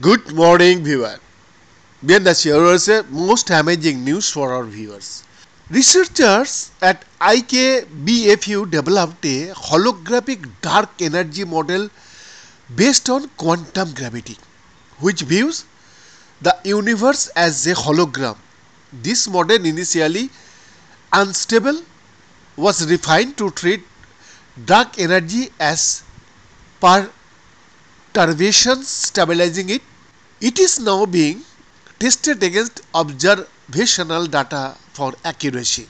Good morning, viewer. Here is a most amazing news for our viewers. Researchers at IKBFU developed a holographic dark energy model based on quantum gravity, which views the universe as a hologram. This model, initially unstable, was refined to treat dark energy as perturbations stabilizing it. It is now being tested against observational data for accuracy.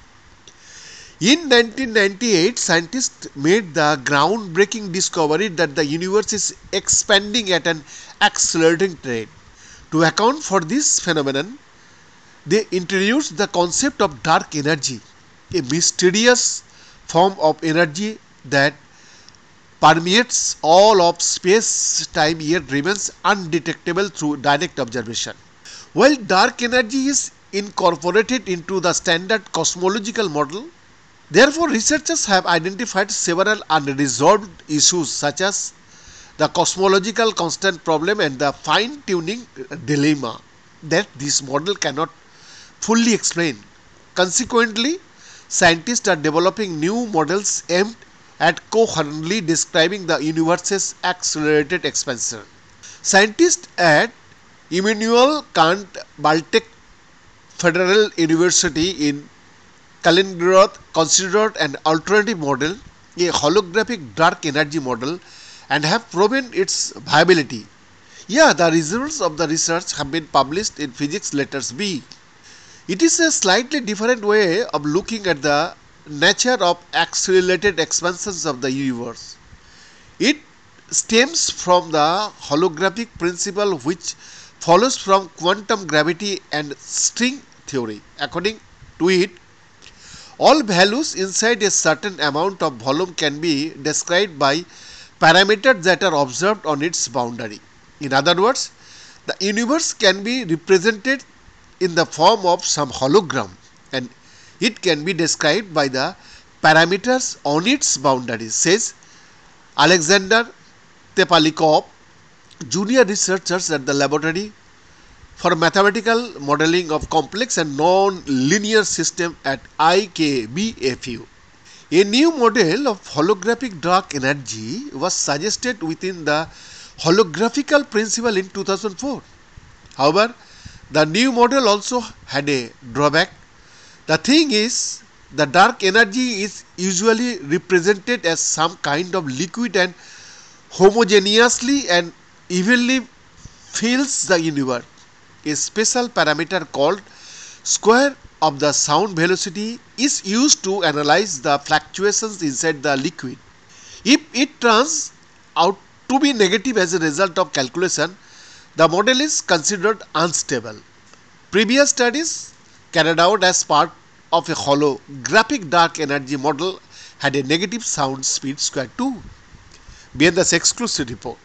In 1998, scientists made the groundbreaking discovery that the universe is expanding at an accelerating rate. To account for this phenomenon, they introduced the concept of dark energy, a mysterious form of energy that permeates all of space time yet remains undetectable through direct observation. While dark energy is incorporated into the standard cosmological model, therefore researchers have identified several unresolved issues such as the cosmological constant problem and the fine tuning dilemma that this model cannot fully explain. Consequently, scientists are developing new models aimed at coherently describing the universe's accelerated expansion. Scientists at Immanuel Kant Baltic Federal University in Kaliningrad considered an alternative model, a holographic dark energy model, and have proven its viability. Yeah, the results of the research have been published in Physics Letters B. It is a slightly different way of looking at the nature of accelerated expansions of the universe. It stems from the holographic principle which follows from quantum gravity and string theory. According to it, all values inside a certain amount of volume can be described by parameters that are observed on its boundary. In other words, the universe can be represented in the form of some hologram and it can be described by the parameters on its boundaries, says Alexander Tepliakov, junior researchers at the Laboratory for Mathematical Modeling of Complex and Non-Linear System at IKBFU. A new model of holographic dark energy was suggested within the holographical principle in 2004. However, the new model also had a drawback the thing is, the dark energy is usually represented as some kind of liquid and homogeneously and evenly fills the universe. A special parameter called square of the sound velocity is used to analyze the fluctuations inside the liquid. If it turns out to be negative as a result of calculation, the model is considered unstable. Previous studies carried out as part of a holographic dark energy model had a negative sound speed square too. Beyond this exclusive report.